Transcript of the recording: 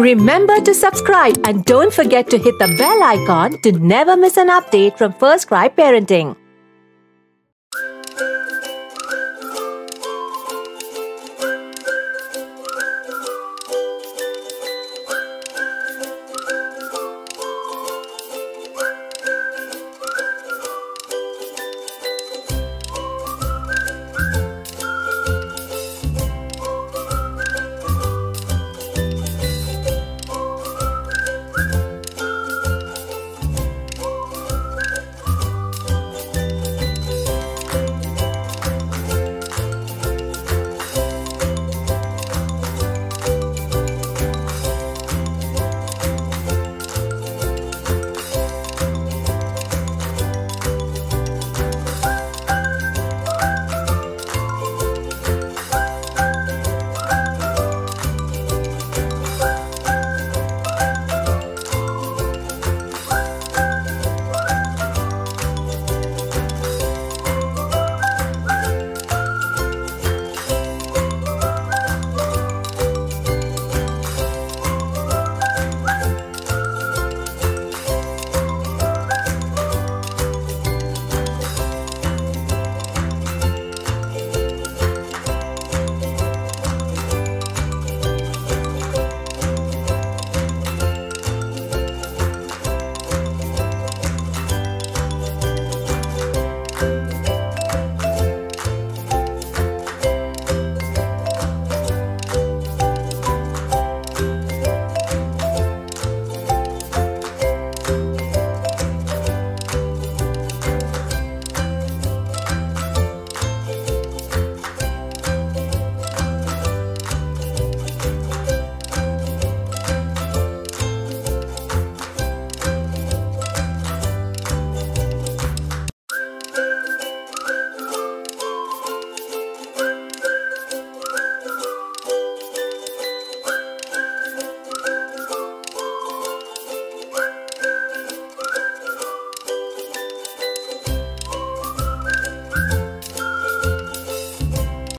Remember to subscribe and don't forget to hit the bell icon to never miss an update from FirstCry Parenting.